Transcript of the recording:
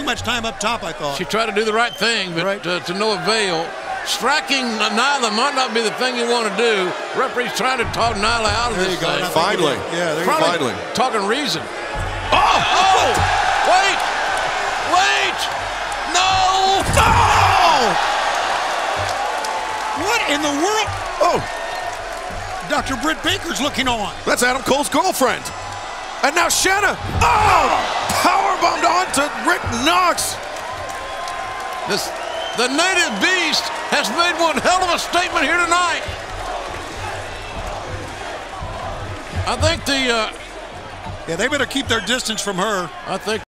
too much time up top, I thought. She tried to do the right thing, but Right. uh, to no avail. Striking Nyla might not be the thing you want to do. Referee's trying to talk Nyla out of There this you go. thing. And I think Finally. Yeah, there you Probably Finally. talking reason. Oh, oh, wait, wait, no. Oh! What in the world? Oh, Dr. Britt Baker's looking on. that's Adam Cole's girlfriend. And now Shanna. Oh! Onto Rick Knox. This, the native beast has made one hell of a statement here tonight. I think the, uh, Yeah, they better keep their distance from her. I think